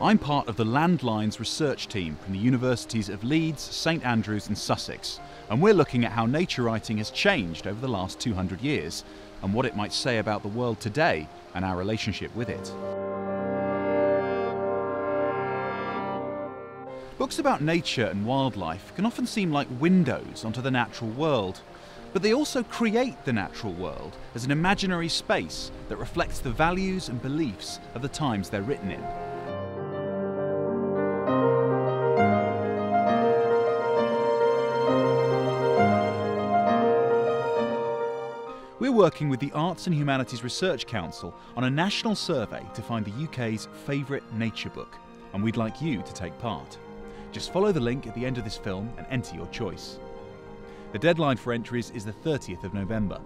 I'm part of the Land Lines research team from the universities of Leeds, St Andrews, and Sussex, and we're looking at how nature writing has changed over the last 200 years and what it might say about the world today and our relationship with it. Books about nature and wildlife can often seem like windows onto the natural world, but they also create the natural world as an imaginary space that reflects the values and beliefs of the times they're written in. Working with the Arts and Humanities Research Council on a national survey to find the UK's favourite nature book, and we'd like you to take part. Just follow the link at the end of this film and enter your choice. The deadline for entries is the 30th of November.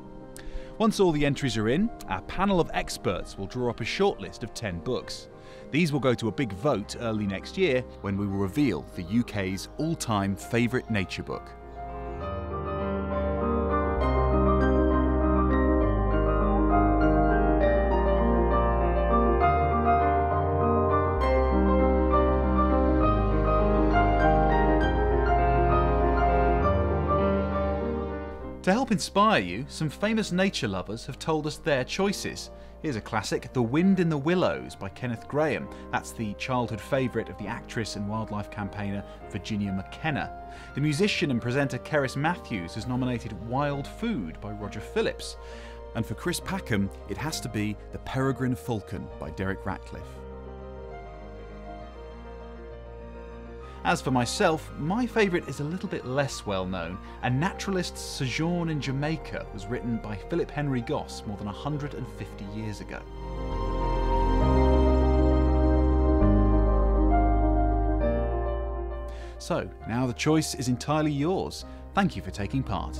Once all the entries are in, our panel of experts will draw up a shortlist of 10 books. These will go to a big vote early next year when we will reveal the UK's all time favourite nature book. To help inspire you, some famous nature lovers have told us their choices. Here's a classic, The Wind in the Willows by Kenneth Grahame. That's the childhood favourite of the actress and wildlife campaigner Virginia McKenna. The musician and presenter Cerys Matthews has nominated Wild Food by Roger Phillips. And for Chris Packham, it has to be The Peregrine Falcon by Derek Ratcliffe. As for myself, my favourite is a little bit less well known. A naturalist's sojourn in Jamaica was written by Philip Henry Gosse more than 150 years ago. So, now the choice is entirely yours. Thank you for taking part.